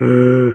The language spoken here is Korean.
으,